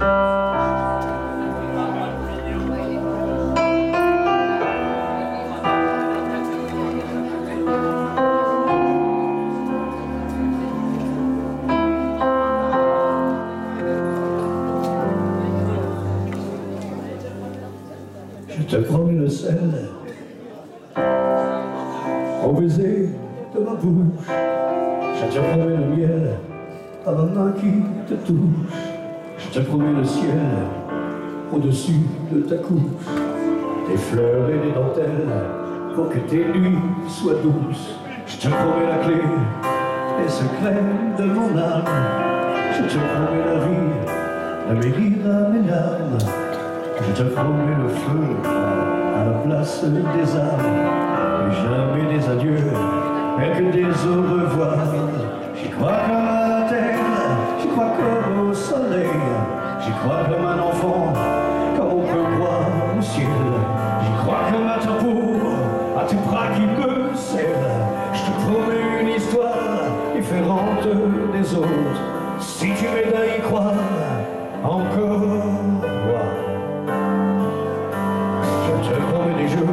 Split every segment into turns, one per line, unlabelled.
Je te promets le sel au baiser de ma bouche. Je te promets le miel à ma main qui te touche. Je te promets le ciel au-dessus de ta couche. Des fleurs et des dentelles pour que tes nuits soient douces. Je te promets la clé les secrets de mon âme. Je te promets la vie, la médire à mes larmes. Je te promets le feu à la place des âmes. Et jamais des adieux, mais que des au revoir. J'y crois comme la terre, J'y crois comme un enfant, comme on peut croire au ciel. J'y crois comme à ta peau, à tes bras qui me serrent. Je te promets une histoire différente des autres. Si tu m'aides à y croire, encore. Je te promets des jours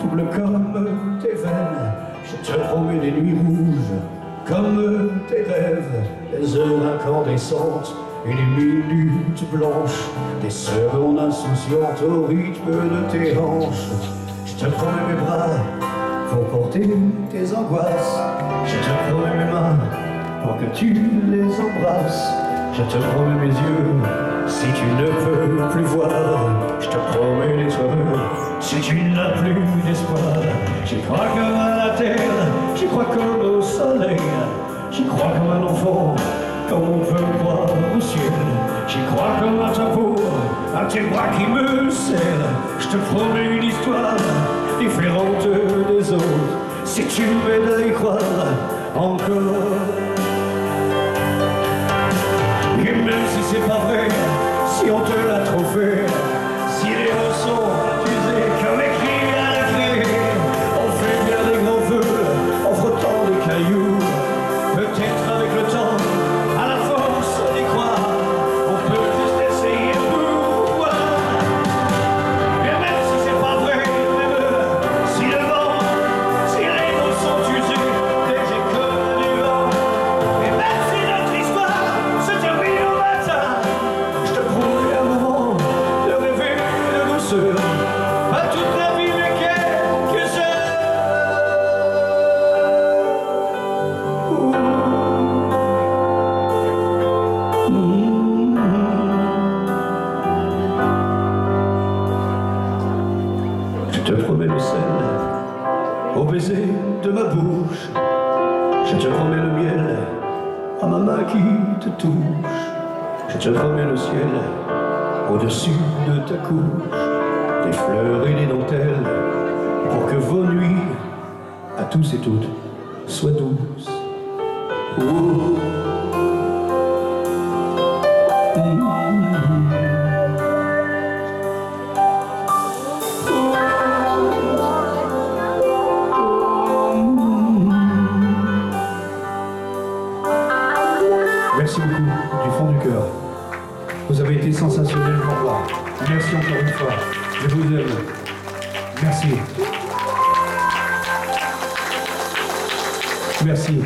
doubles comme tes veines. Je te promets des nuits rouges comme tes rêves. Des heures incandescentes et des minutes blanches. Des secondes insouciantes au rythme de tes hanches. Je te promets mes bras pour porter tes angoisses. Je te promets mes mains pour que tu les embrasses. Je te promets mes yeux si tu ne veux plus voir. Je te promets les heureux si tu n'as plus d'espoir. J'y crois comme à la terre, j'y crois comme au soleil. J'y crois comme un enfant, J'y crois comme à ta peau, à tes bras qui me serrent. Je te promets une histoire différente des autres. Si tu m'aides à y croire encore. Et même si c'est pas vrai, si on te l'a trop fait, te promets le sel au baiser de ma bouche. Je te promets le miel à ma main qui te touche. Je te promets le ciel au-dessus de ta couche. Des fleurs et des dentelles pour que vos nuits, à tous et toutes, soient douces. Merci beaucoup, du fond du cœur. Vous avez été sensationnel pour moi. Merci encore une fois. Je vous aime. Merci. Merci.